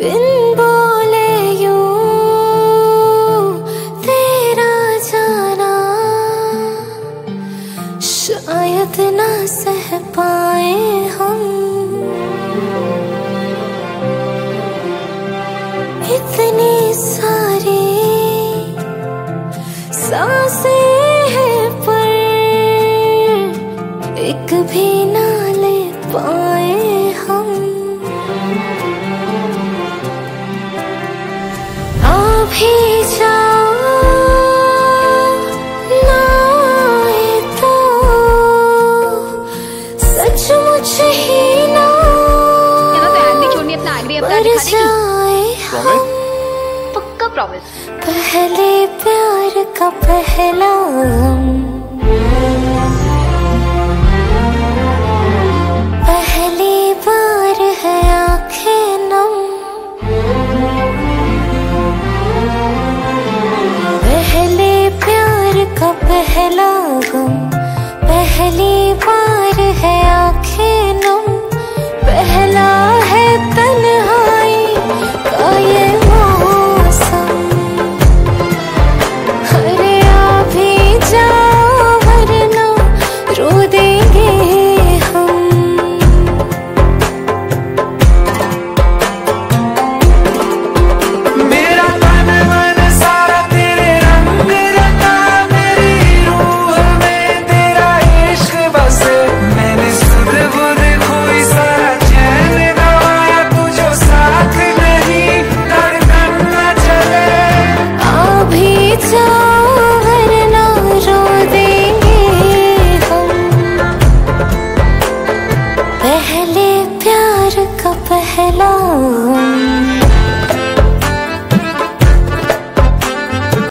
बिन बोले यू तेरा जाना। शायद ना सह पाए हम। इतनी सारी साँसें प्रॉमिस पहले प्यार का पहला पहली बार है आँखें नम। पहले प्यार का पहला गम। पहली पहला